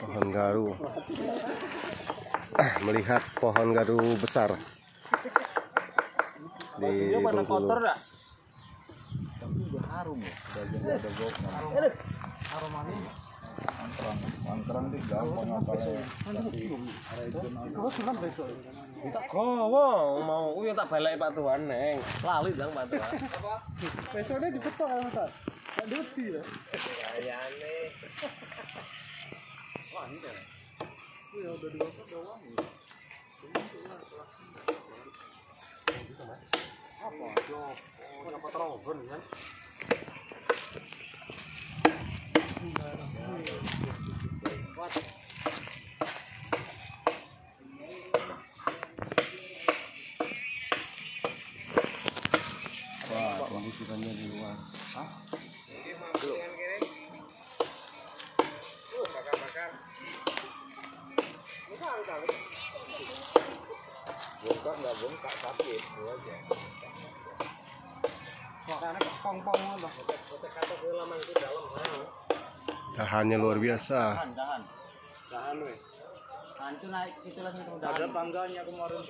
pohon garu Ah, melihat pohon garu besar di Bengkulu Tapi udah harum ya. Goknya. Angkrang, angkrang di gampang apalnya. Tak gowo mau uyo tak balik Pak Tuhan neng. Lali dang Pak Tuhan. Besoknya dipetok ya Mas. Pak Duti ya. Ayane. Wih, udah dimasak udah wangi. Apa? Jok. Kenapa terobosan kan? Wah, pembusukannya di luar. Bongkar nggak bongkar sakit, itu aja. Makanya pong-pong lah. dahannya luar biasa Tahan weh. Hancur naik situ langsung Ada tangganya kemarin tuh.